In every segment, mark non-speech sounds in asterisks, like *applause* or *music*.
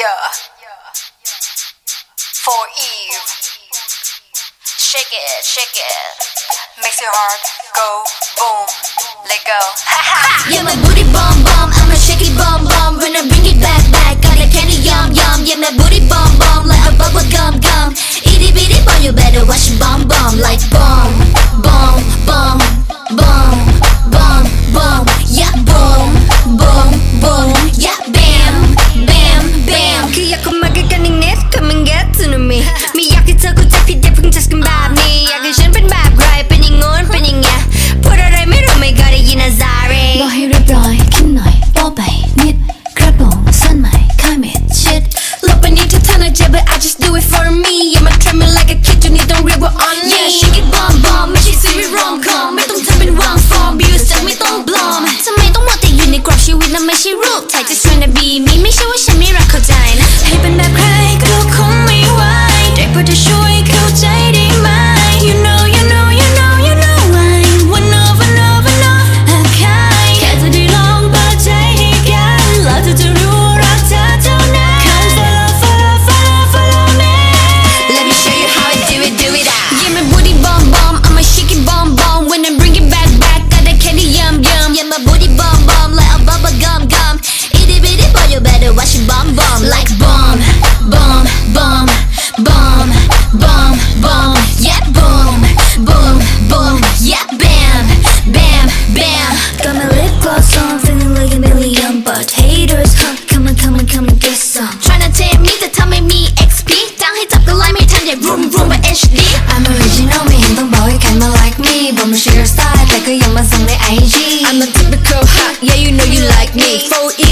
Yeah. For Eve. Shake it, shake it. Makes your heart go boom. Let go. *laughs* yeah, my booty bomb bomb. I'm a shaky bomb bomb. When I bring it back. I tight. Just trying to be me, make sure it's I'm original, me 행동 boy kinda like me. But my sugar style like a young man's on the IG I'm a typical hot, yeah you know you like me. 4E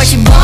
what she wants.